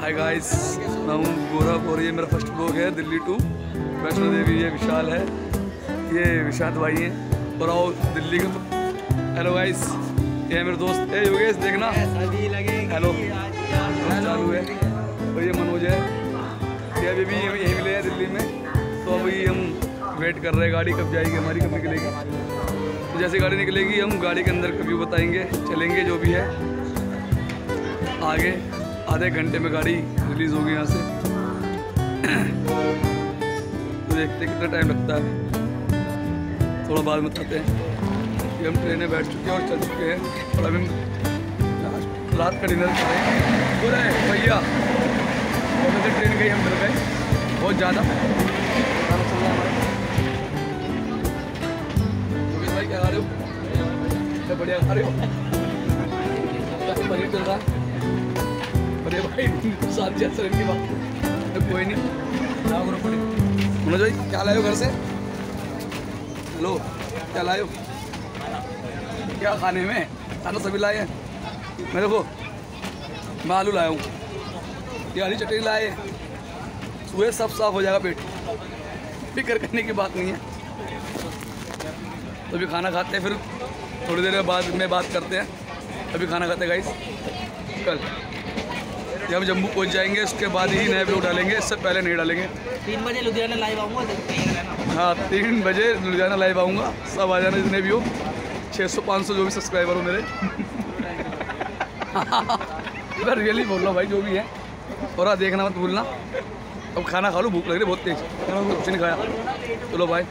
Hi guys मैं हूँ गौरव और ये मेरा फ़र्स्ट ब्लॉग है दिल्ली टू वैष्णो देवी, ये विशाल है। ये विशांत भाई हैं और आओ दिल्ली का हेलो गाइस ये मेरे दोस्त। ए, योगेश, देखना। हेलो चालू है। और ये मनोज है। ये अभी भी यहीं मिले हैं दिल्ली में। तो अभी हम वेट कर रहे हैं गाड़ी कब जाएगी हमारी, कब निकलेगी। तो जैसे गाड़ी निकलेगी, हम गाड़ी के अंदर कभी बताएँगे, चलेंगे, जो भी है। आगे। आधे घंटे में गाड़ी रिलीज़ होगी यहाँ से। तो देखते कितना टाइम लगता है। थोड़ा बाद में बताते हैं। कि हम ट्रेन बैठ चुके हैं और चल चुके हैं। और अभी रात का डिनर कर रहे हैं बोल हैं, भैया। और ट्रेन गई हम डर गए। बहुत ज़्यादा। भाई क्या खा रहे हो? बढ़िया खा रहे हो? पनीर चल रहा है। कोई नहीं भाई क्या लाए घर से हेलो क्या लाए क्या खाने में खाना सभी लाए हैं मेरे को मैं आलू लाया हूँ ये हरी चटनी लाए सुबह सब साफ़ हो जाएगा पेट फ़िक्र करने की बात नहीं है तो अभी खाना खाते हैं फिर थोड़ी देर बाद में बात करते हैं। अभी खाना खाते गाइस कल। ये हम जम्मू पहुँच जाएँगे उसके बाद ही नए ब्लॉग डालेंगे इससे पहले नहीं डालेंगे। तीन बजे लुधियाना लाइव आऊँगा हाँ तीन बजे लुधियाना लाइव आऊँगा सब आ जाना जितने भी हो। छः सौ पाँच सौ जो भी सब्सक्राइबर हो मेरे। मैं रियली बोल रहा हूँ भाई जो भी है। और हाँ देखना मत भूलना। अब खाना खा लो भूख लग रही है बहुत तेज। कुछ नहीं खाया। चलो भाई